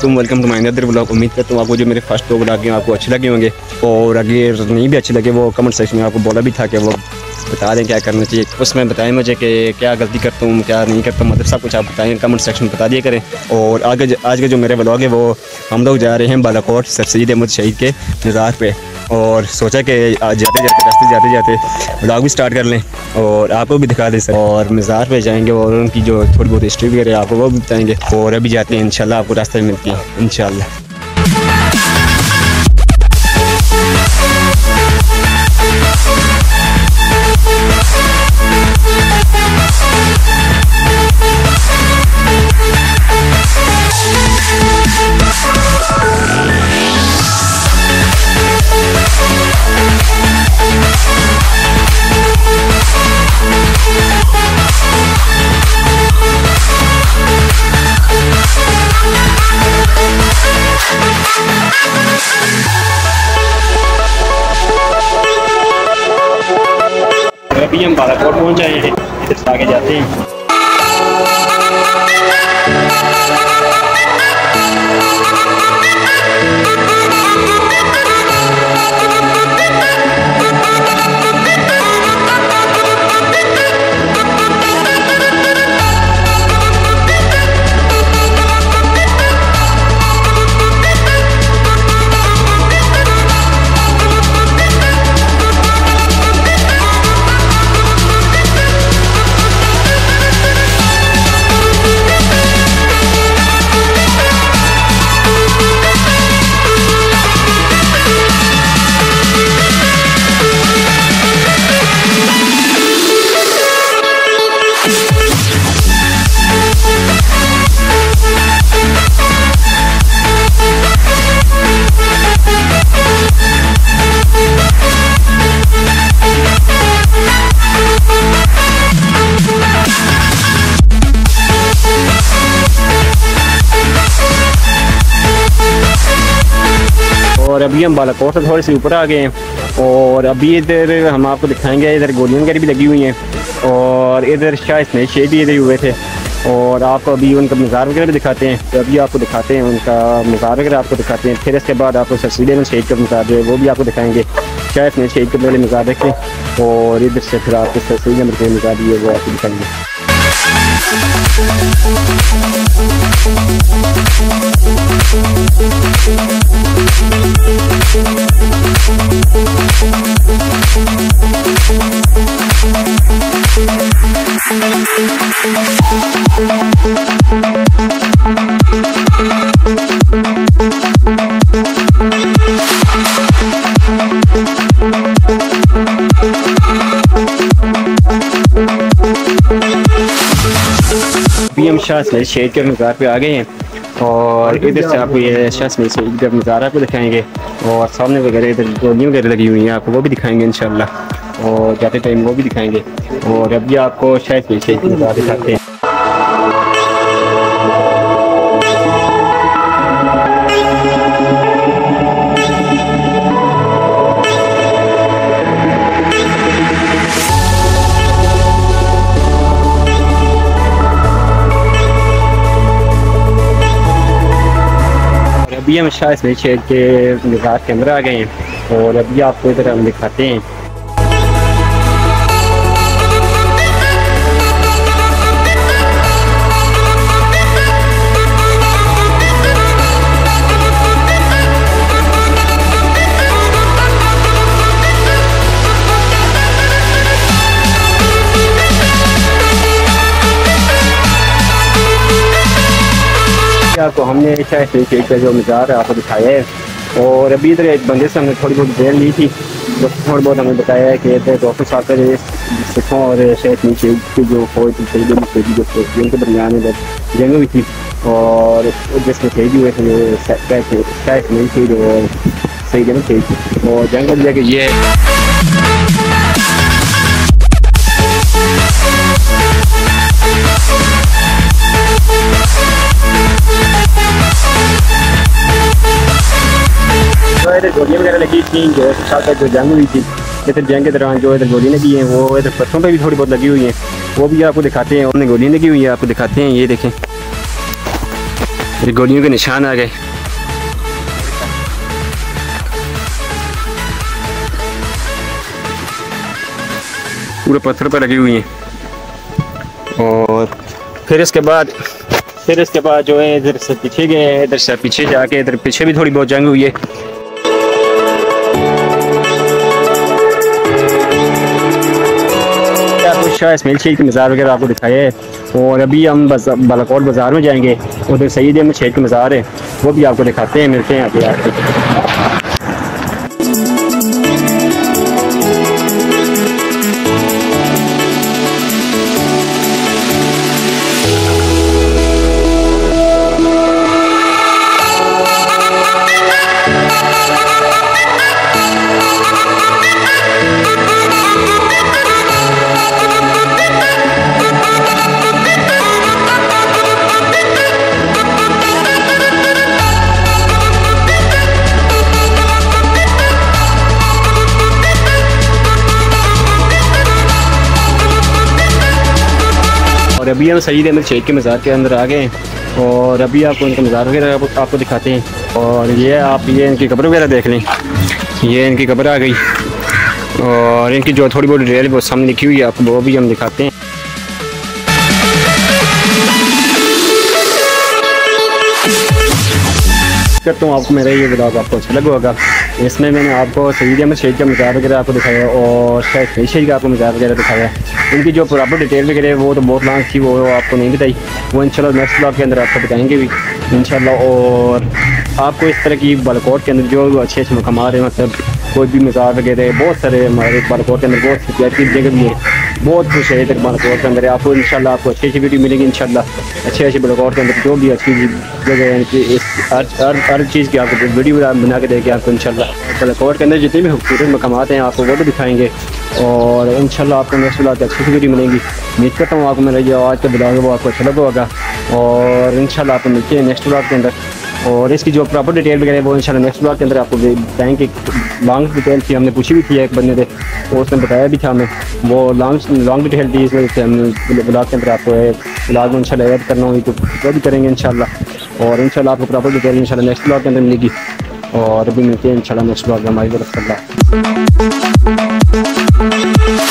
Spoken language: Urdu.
علیکم welcome to my other blog امید کرتا ہوں آپ کو جو میرے فرسٹ دو بلاگ ہیں، آپ کو اچھے لگے ہوں گے اور اگر نہیں بھی اچھے لگے، وہ کمنٹ سیکشن میں آپ کو بولا بھی تھا کہ وہ بتا دیں کیا کرنا چاہیے، اس میں بتائیں مجھے کہ کیا غلطی کرتا ہوں، کیا نہیں کرتا ہوں مطلب سب کچھ آپ بتائیں کمنٹ سیکشن میں بتا دیا کریں۔ اور آگے آج کا جو میرے بلاگ ہے وہ ہم لوگ جا رہے ہیں بالا کوٹ سر سید احمد شہید کے مزار پہ۔ اور سوچا کہ جاتے جاتے راستے جاتے جاتے بلاگ بھی سٹارٹ کر لیں۔ اور آپ کو بھی دکھا دیں سر۔ اور مزار پہ جائیں گے اور ان کی جو تھوڑی بہت ہسٹری وغیرہ آپ کو وہ بھی بتائیں گے۔ اور ابھی جاتے ہیں، انشاءاللہ آپ کو راستے ملتی ہیں انشاءاللہ۔ ابھی ہم بالا کوٹ پہنچ آئے ہیں ادھر سے آگے جاتے ہیں اور ابھی ہم بالا کوٹ سے تھوڑے سے اوپر آ گئے ہیں اور ابھی ادھر ہم آپ کو دکھائیں گے، ادھر گولیاں وغیرہ بھی لگی ہوئی ہیں اور ادھر شاہ اسمیل شیخ بھی ادھر ہوئے تھے اور آپ کو ابھی ان کا مزار وغیرہ بھی دکھاتے ہیں تو ابھی آپ کو دکھاتے ہیں، ان کا مزار وغیرہ آپ کو دکھاتے ہیں۔ پھر اس کے بعد آپ کو سلسلے میں شہید کا مزار جو ہے وہ بھی آپ کو دکھائیں گے۔ شاہ میں شہید کے پہلے مزار دیکھیں اور ادھر سے پھر آپ کو سلسلے نمبر مزار بھی ہے وہ آپ کو دکھائیں گے۔ Thank you. ہم شاہ سمیل شہید کے مزار پہ آ گئے ہیں اور ادھر سے آپ کو یہ شاہ سمیل شہید کے مزار آپ کو دکھائیں گے اور سامنے وغیرہ ادھر گولیاں وغیرہ لگی ہوئی ہیں آپ کو وہ بھی دکھائیں گے انشاءاللہ اور جاتے ٹائم وہ بھی دکھائیں گے اور ابھی آپ کو شاہ سمیل شہید کے مزار دکھاتے ہیں۔ ابھی ہم شاہ اس میں شیئر کے نظار کیمرہ آ گئے ہیں اور ابھی آپ کو ادھر ہم دکھاتے ہیں۔ شاہ کو ہم نے شاہ شریف کا جو مزار ہے آپ کو دکھایا ہے۔ اور ابھی ادھر ایک بندے سے ہم نے تھوڑی بہت ڈیل لی تھی۔ تو تھوڑا بہت ہمیں بتایا ہے کہ ادھر ڈاکٹر صاحب کا سکھوں اور شاہ شریف کی جو فوج جو فوجیوں کے درمیان ادھر جنگ ہوئی تھی۔ اور جس میں شہید ہوئے تھے شاہ شریف کی جو صحیح جنگ تھی اور جنگ یہ ادھر گولیاں وغیرہ لگی تھیں، جو ہے سال تک جو جنگ ہوئی تھی ادھر جنگ کے دوران جو ادھر گولیاں لگی ہیں، وہ ادھر پتھروں پہ بھی تھوڑی بہت لگی ہوئی ہیں۔ وہ بھی آپ کو دکھاتے ہیں، انہیں گولیاں لگی ہوئی ہیں، آپ کو دکھاتے ہیں، یہ دیکھیں۔ گولیوں کے نشان آ گئے۔ پورے پتھر پہ لگی ہوئی ہیں۔ اور پھر اس کے بعد، پھر اس کے بعد جو ہے، ادھر سے پیچھے گئے ہیں، ادھر سے پیچھے جا کے، ادھر پیچھے بھی تھوڑی بہت جنگ ہوئی ہے۔ اچھا اسمیل شیخ کی مزار وغیرہ آپ کو دکھایا ہے اور ابھی ہم بالاکوٹ بازار میں جائیں گے۔ ادھر سعید احمد شیخ کی مزار ہے، وہ بھی آپ کو دکھاتے ہیں، ملتے ہیں آپ آپ ابھی ہم سعید احمد شیخ کے مزار کے اندر آ گئے ہیں اور ابھی آپ کو ان کا مزار وغیرہ آپ کو دکھاتے ہیں اور یہ آپ یہ ان کی قبر وغیرہ دیکھ لیں۔ یہ ان کی قبر آ گئی اور ان کی جو تھوڑی بہت ڈیٹیل وہ سامنے لکھی ہوئی ہے، آپ کو وہ بھی ہم دکھاتے ہیں۔ کرتا ہوں آپ کو میرا یہ بلاگ آپ کو اچھا لگا ہوگا۔ اس میں میں نے آپ کو سعید احمد شہید کا مزار وغیرہ آپ کو دکھایا اور شاید شہید کا آپ کو مزار وغیرہ دکھایا۔ ان کی جو پراپر ڈیٹیل وغیرہ وہ تو بہت لانگ تھی، وہ آپ کو نہیں بتائی۔ وہ انشاءاللہ نیکسٹ بلاگ کے اندر آپ کو بتائیں گے بھی۔ انشاءاللہ اور آپ کو اس طرح کی بالاکوٹ کے اندر جو اچھے اچھے مقامات ہیں مطلب کوئی بھی مزار وغیرہ، بہت سارے ہمارے بالاکوٹ کے اندر بہت سی بہترین جگہ بھی ہے۔ بہت خوش ہے ادھر بالاکوٹ کے اندر۔ آپ کو انشاءاللہ آپ کو اچھی اچھی ویڈیو ملے گی، انشاءاللہ اچھے اچھے بالاکوٹ کے اندر جو بھی اچھی جگہ ہے یعنی کہ ہر ہر ہر چیز کی آپ کو ویڈیو بنا کے دے کے آپ کو انشاءاللہ بالاکوٹ کے اندر جتنے بھی خوبصورت مقامات ہیں، آپ کو وہ بھی دکھائیں گے۔ اور انشاءاللہ آپ کو نیکسٹ بلاگ اچھی سی ویڈیو ملیں گی۔ امید کرتا ہوں آپ کو میرا جو آج کا بلاگ وہ آپ کو اچھا لگا ہوگا۔ اور انشاءاللہ آپ کو ملتے ہیں نیکسٹ بلاگ کے اندر۔ اور اس کی جو پراپر ڈیٹیل وغیرہ ہے وہ انشاءاللہ نیکسٹ بلاگ کے اندر آپ کو بتائیں کہ لانگ ڈیٹیل تھی، ہم نے پوچھی بھی تھی ایک بندے سے۔ اور اس نے بتایا بھی تھا ہمیں۔ وہ لانگ لانگ ڈیٹیل تھی، اس وجہ سے ہم نے بلاگ کے اندر آپ کو بلاگ میں انشاءاللہ ایڈ کرنا ہوگی تو وہ بھی کریں گے انشاءاللہ۔ اور انشاءاللہ آپ کو پراپر ڈیٹیل انشاءاللہ نیکسٹ بلاگ کے اندر ملے گی۔ اور ابھی ملتے ہیں انشاءاللہ نیکسٹ بلاگ میں۔ ہماری طرف اللہ We'll.